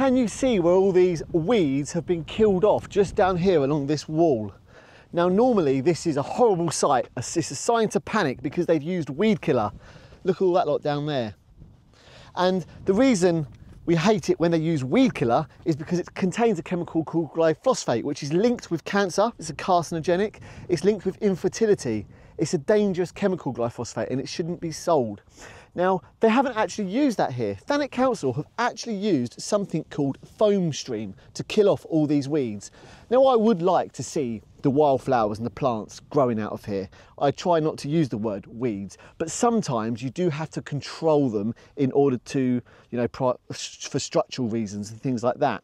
Can you see where all these weeds have been killed off just down here along this wall? Now normally this is a horrible sight, it's a sign to panic because they've used weed killer. Look at all that lot down there. And the reason we hate it when they use weed killer is because it contains a chemical called glyphosate, which is linked with cancer, it's a carcinogenic, it's linked with infertility. It's a dangerous chemical glyphosate and it shouldn't be sold. Now, they haven't actually used that here. Thanet Council have actually used something called foam stream to kill off all these weeds. Now, I would like to see the wildflowers and the plants growing out of here. I try not to use the word weeds, but sometimes you do have to control them in order to, you know, for structural reasons and things like that.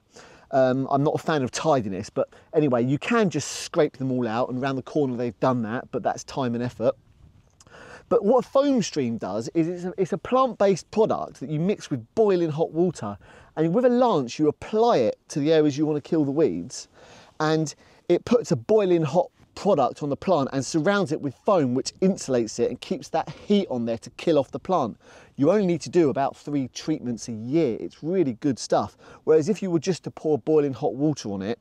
Um, I'm not a fan of tidiness, but anyway, you can just scrape them all out and around the corner they've done that, but that's time and effort. But what foam stream does is it's a, it's a plant-based product that you mix with boiling hot water and with a lance you apply it to the areas you want to kill the weeds and it puts a boiling hot product on the plant and surrounds it with foam which insulates it and keeps that heat on there to kill off the plant. You only need to do about three treatments a year. It's really good stuff. Whereas if you were just to pour boiling hot water on it,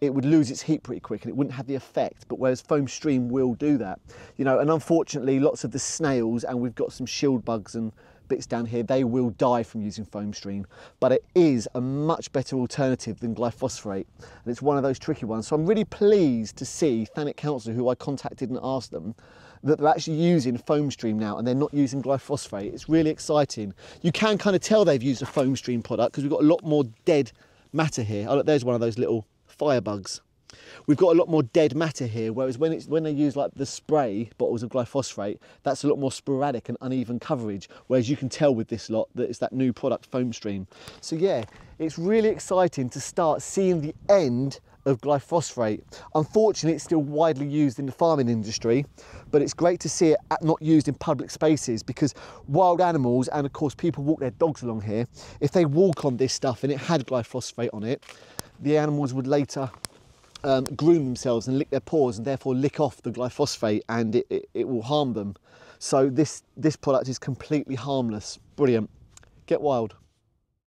it would lose its heat pretty quick and it wouldn't have the effect, but whereas foam stream will do that. You know, and unfortunately lots of the snails, and we've got some shield bugs and bits down here, they will die from using foam stream, but it is a much better alternative than glyphosate. And it's one of those tricky ones. So I'm really pleased to see Thanet Council, who I contacted and asked them, that they're actually using foam stream now and they're not using glyphosate. It's really exciting. You can kind of tell they've used a foam stream product because we've got a lot more dead matter here. Oh, look, there's one of those little firebugs. We've got a lot more dead matter here, whereas when, it's, when they use like the spray bottles of glyphosate, that's a lot more sporadic and uneven coverage, whereas you can tell with this lot that it's that new product foam stream. So yeah, it's really exciting to start seeing the end of glyphosate. Unfortunately, it's still widely used in the farming industry, but it's great to see it not used in public spaces because wild animals, and of course people walk their dogs along here, if they walk on this stuff and it had glyphosate on it, the animals would later um, groom themselves and lick their paws and therefore lick off the glyphosate and it, it, it will harm them. So this, this product is completely harmless. Brilliant. Get wild.